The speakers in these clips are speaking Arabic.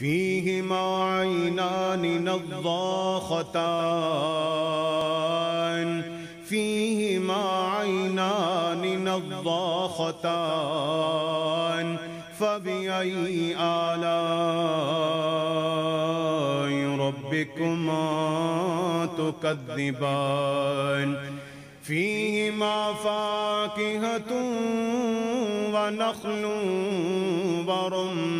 فيهما عينان نضاختان. فيهما عينان نضاختان. فبأي آلاء ربكما تكذبان. فيهما فاكهة ونخل ورمان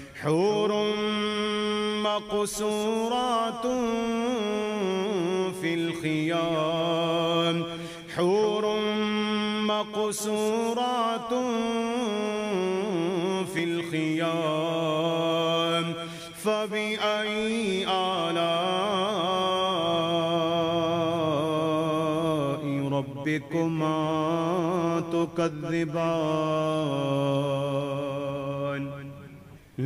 حور مقصورات في الخيام. حور مقصورات في الخيام. فبأي آلاء ربكما تكذبان؟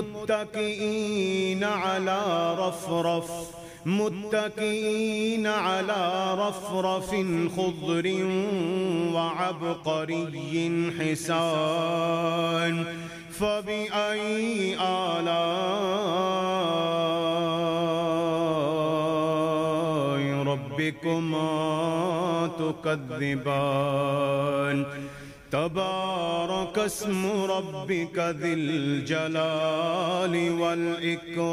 متكئين على رفرف متكئين على رفرف خضر وعبقري حسان. فبأي آلاء ربكما تكذبان؟ تبارك اسم ربك ذي الجلال والإكرام.